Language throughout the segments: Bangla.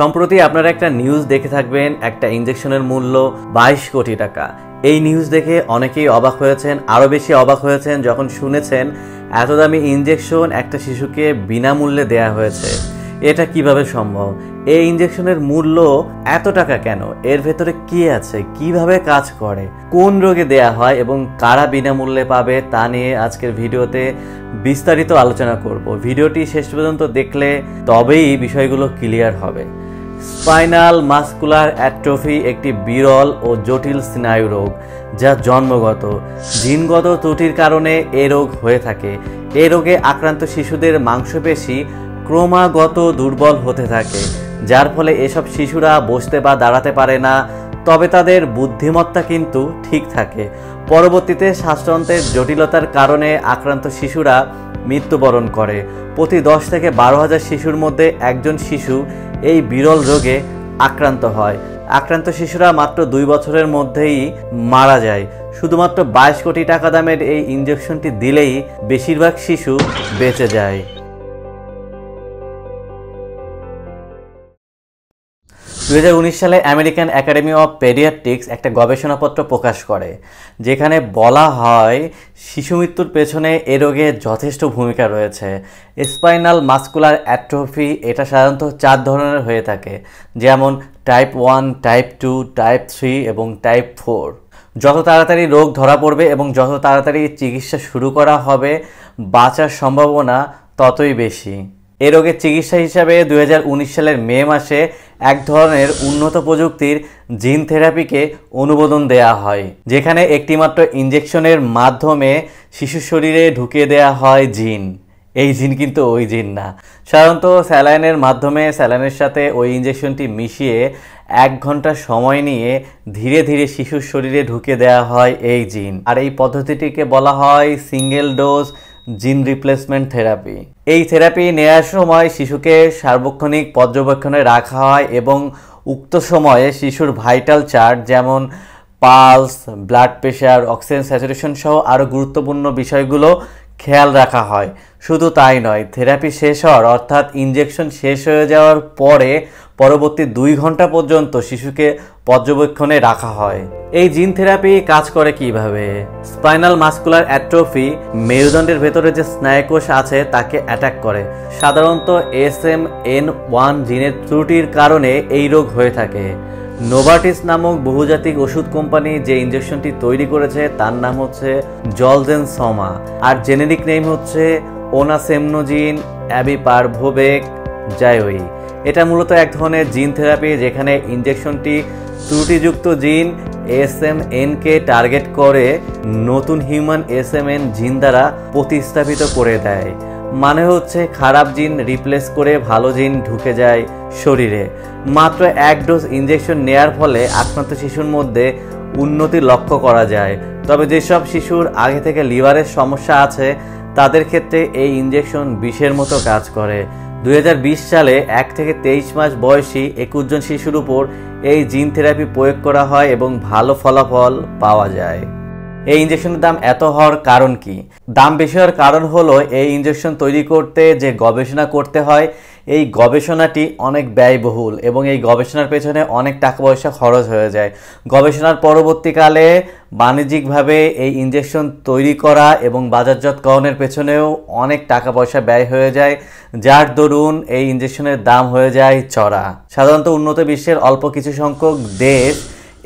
সম্প্রতি আপনারা একটা নিউজ দেখে থাকবেন, একটা ইঞ্জেকশনের মূল্য বাইশ কোটি টাকা। এই নিউজ দেখে অনেকেই অবাক হয়েছেন আরও বেশি অবাক হয়েছেন যখন শুনেছেন এত দামি ইঞ্জেকশন একটা শিশুকে বিনামূল্যে দেয়া হয়েছে। এটা কীভাবে সম্ভব? এই ইঞ্জেকশনের মূল্য এত টাকা কেন? এর ভেতরে কি আছে? কীভাবে কাজ করে? কোন রোগে দেয়া হয় এবং কারা বিনামূল্যে পাবে তা নিয়ে আজকের ভিডিওতে বিস্তারিত আলোচনা করব। ভিডিওটি শেষ পর্যন্ত দেখলে তবেই বিষয়গুলো ক্লিয়ার হবে। স্পাইনাল মাস্কুলার অ্যাট্রফি একটি বিরল ও জটিল স্নায়ু রোগ, যা জন্মগত, জিনগত ত্রুটির কারণে এ রোগ হয়ে থাকে। এ রোগে আক্রান্ত শিশুদের মাংসপেশি ক্রমাগত দুর্বল হতে থাকে, যার ফলে এসব শিশুরা বসতে বা দাঁড়াতে পারে না, তবে তাদের বুদ্ধিমত্তা কিন্তু ঠিক থাকে। পরবর্তীতে শ্বাসতন্ত্রের জটিলতার কারণে আক্রান্ত শিশুরা মৃত্যুবরণ করে। প্রতি দশ থেকে বারো হাজার শিশুর মধ্যে একজন শিশু এই বিরল রোগে আক্রান্ত হয়। আক্রান্ত শিশুরা মাত্র দুই বছরের মধ্যেই মারা যায়। শুধুমাত্র বাইশ কোটি টাকা দামের এই ইঞ্জেকশনটি দিলেই বেশিরভাগ শিশু বেঁচে যায়। দু হাজার উনিশ সালে আমেরিকান একাডেমি অফ পেডিয়াট্রিক্স একটা গবেষণাপত্র প্রকাশ করে, যেখানে বলা হয় শিশু মৃত্যুর পেছনে এ রোগের যথেষ্ট ভূমিকা রয়েছে। স্পাইনাল মাস্কুলার অ্যাট্রোফি এটা সাধারণত চার ধরনের হয়ে থাকে, যেমন type one, type two, type three এবং টাইপ ফোর। যত তাড়াতাড়ি রোগ ধরা পড়বে এবং যত তাড়াতাড়ি চিকিৎসা শুরু করা হবে, বাঁচার সম্ভাবনা ততই বেশি। এ রোগের চিকিৎসা হিসাবে দু হাজার উনিশ সালের মে মাসে এক ধরনের উন্নত প্রযুক্তির জিন থেরাপিকে অনুমোদন দেয়া হয়, যেখানে একটিমাত্র ইঞ্জেকশনের মাধ্যমে শিশুর শরীরে ঢুকিয়ে দেয়া হয় জিন। এই জিন কিন্তু ওই জিন না। সাধারণত স্যালাইনের মাধ্যমে স্যালাইনের সাথে ওই ইঞ্জেকশনটি মিশিয়ে এক ঘণ্টা সময় নিয়ে ধীরে ধীরে শিশুর শরীরে ঢুকে দেওয়া হয় এই জিন। আর এই পদ্ধতিটিকে বলা হয় single dose gene replacement therapy. এই থেরাপি নেওয়ার সময় শিশুকে সার্বক্ষণিক পর্যবেক্ষণে রাখা হয় এবং উক্ত সময়ে শিশুর ভাইটাল চার্ট যেমন pulse, blood pressure, oxygen saturation সহ আরও গুরুত্বপূর্ণ বিষয়গুলো খেয়াল রাখা হয়। শুধু তাই নয়, থেরাপি শেষ হওয়ার অর্থাৎ ইনজেকশন শেষ হয়ে যাওয়ার পরে পরবর্তী দুই ঘণ্টা পর্যন্ত শিশুকে পর্যবেক্ষণে রাখা হয়। এই জিন থেরাপি কাজ করে কীভাবে? স্পাইনাল মাস্কুলার অ্যাট্রফি মেরুদণ্ডের ভেতরে যে স্নায়ুকোষ আছে, তাকে অ্যাটাক করে। সাধারণত এস এম এন ওয়ান জিনের ত্রুটির কারণে এই রোগ হয়ে থাকে। নোভাটিস নামক বহুজাতিক ওষুধ কোম্পানি যে ইঞ্জেকশনটি তৈরি করেছে, তার নাম হচ্ছে জলজেন সমা আর জেনেরিক নেম হচ্ছে ওনাসেমনোজিন অ্যাবিপারভোবেক জায়োই এটা মূলত এক ধরনের জিন থেরাপি যেখানে ইঞ্জেকশনটি ত্রুটিযুক্ত জিন এস এম এনকে টার্গেট করে নতুন হিউম্যান এস এম এন জিন দ্বারা প্রতিস্থাপিত করে দেয়। মানে হচ্ছে খারাপ জিন রিপ্লেস করে ভালো জিন ঢুকে যায় শরীরে। মাত্র এক ডোজ ইঞ্জেকশন নেয়ার ফলে আক্রান্ত শিশুর মধ্যে উন্নতি লক্ষ্য করা যায়। তবে যেসব শিশুর আগে থেকে লিভারের সমস্যা আছে, তাদের ক্ষেত্রে এই ইঞ্জেকশন বিষের মতো কাজ করে। দু হাজার বিশ সালে এক থেকে তেইশ মাস বয়সী একুশ জন শিশুর উপর এই জিন থেরাপি প্রয়োগ করা হয় এবং ভালো ফলাফল পাওয়া যায়। এই ইঞ্জেকশনের দাম এত হওয়ার কারণ কি? দাম বেশি হওয়ার কারণ হলো এই ইঞ্জেকশন তৈরি করতে যে গবেষণা করতে হয়, এই গবেষণাটি অনেক ব্যয়বহুল এবং এই গবেষণার পেছনে অনেক টাকা পয়সা খরচ হয়ে যায়। গবেষণার পরবর্তীকালে বাণিজ্যিকভাবে এই ইঞ্জেকশন তৈরি করা এবং বাজারজাতকরণের পেছনেও অনেক টাকা পয়সা ব্যয় হয়ে যায়, যার দরুন এই ইঞ্জেকশনের দাম হয়ে যায় চড়া। সাধারণত উন্নত বিশ্বের অল্প কিছু সংখ্যক দেশ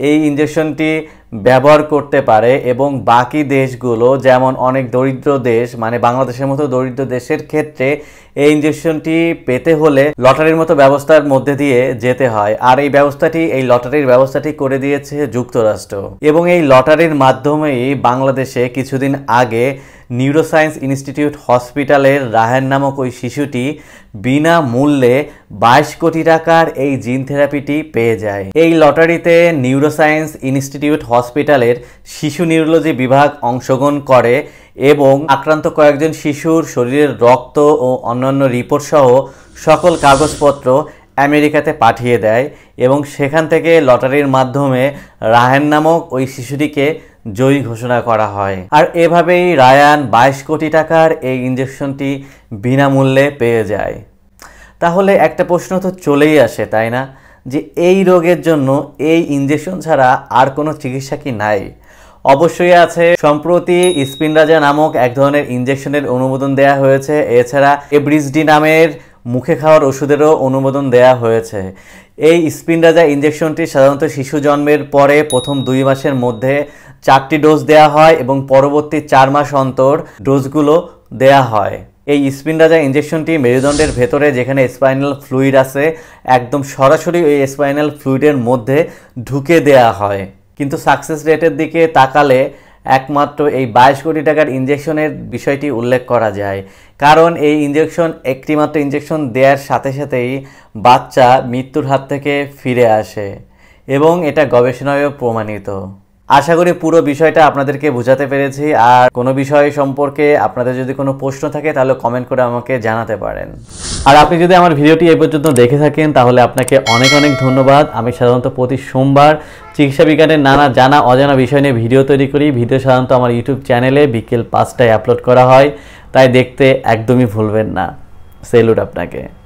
এই ইঞ্জেকশনটি ব্যবহার করতে পারে এবং বাকি দেশগুলো, যেমন অনেক দরিদ্র দেশ মানে বাংলাদেশের মতো দরিদ্র দেশের ক্ষেত্রে এই ইঞ্জেকশনটি পেতে হলে লটারির মতো ব্যবস্থার মধ্যে দিয়ে যেতে হয়। আর এই ব্যবস্থাটি, এই লটারির ব্যবস্থাটি করে দিয়েছে যুক্তরাষ্ট্র। এবং এই লটারির মাধ্যমেই বাংলাদেশে কিছুদিন আগে নিউরোসায়েন্স ইনস্টিটিউট হসপিটালের রাহেন নামক ওই শিশুটি বিনা মূল্যে বাইশ কোটি টাকার এই জিন থেরাপিটি পেয়ে যায়। এই লটারিতে নিউরোসায়েন্স ইনস্টিটিউট হসপিটালের শিশু নিউরোলজি বিভাগ অংশগ্রহণ করে এবং আক্রান্ত কয়েকজন শিশুর শরীরের রক্ত ও অন্যান্য রিপোর্ট সহ সকল কাগজপত্র আমেরিকাতে পাঠিয়ে দেয় এবং সেখান থেকে লটারির মাধ্যমে রাহেন নামক ওই শিশুটিকে জয়ী ঘোষণা করা হয়। আর এভাবেই রায়ান বাইশ কোটি টাকার এই ইঞ্জেকশনটি বিনামূল্যে পেয়ে যায়। তাহলে একটা প্রশ্ন তো চলেই আসে, তাই না? যে এই রোগের জন্য এই ইঞ্জেকশন ছাড়া আর কোনো চিকিৎসা কি নাই? অবশ্যই আছে। সম্প্রতি স্পিনরাজা নামক এক ধরনের ইঞ্জেকশনের অনুমোদন দেয়া হয়েছে। এছাড়া এব্রিসডি নামের মুখে খাওয়ার ওষুধেরও অনুমোদন দেয়া হয়েছে। এই স্পিনরাজা ইঞ্জেকশনটি সাধারণত শিশু জন্মের পরে প্রথম দুই মাসের মধ্যে চারটি ডোজ দেয়া হয় এবং পরবর্তী চার মাস অন্তর ডোজগুলো দেয়া হয়। এই স্পিনরাজা ইঞ্জেকশনটি মেরুদণ্ডের ভেতরে যেখানে স্পাইনাল ফ্লুইড আছে, একদম সরাসরি ওই স্পাইনাল ফ্লুইডের মধ্যে ঢুকে দেয়া হয়। কিন্তু সাকসেস রেটের দিকে তাকালে একমাত্র এই বাইশ কোটি টাকার ইঞ্জেকশনের বিষয়টি উল্লেখ করা যায়। কারণ এই ইঞ্জেকশন একটিমাত্র ইঞ্জেকশন দেওয়ার সাথে সাথেই বাচ্চা মৃত্যুর হাত থেকে ফিরে আসে এবং এটা গবেষণায়ও প্রমাণিত। আশা করি পুরো বিষয়টা আপনাদেরকে বোঝাতে পেরেছি। আর কোনো বিষয় সম্পর্কে আপনাদের যদি কোনো প্রশ্ন থাকে, তাহলে কমেন্ট করে আমাকে জানাতে পারেন। আর আপনি যদি আমার ভিডিওটি এই পর্যন্ত দেখে থাকেন, তাহলে আপনাকে অনেক অনেক ধন্যবাদ। আমি সাধারণত প্রতি সোমবার চিকিৎসা বিজ্ঞানের নানা জানা অজানা বিষয় নিয়ে ভিডিও তৈরি করি। ভিডিও সাধারণত আমার ইউটিউব চ্যানেলে বিকেল পাঁচটায় আপলোড করা হয়। তাই দেখতে একদমই ভুলবেন না। সেলুট আপনাকে।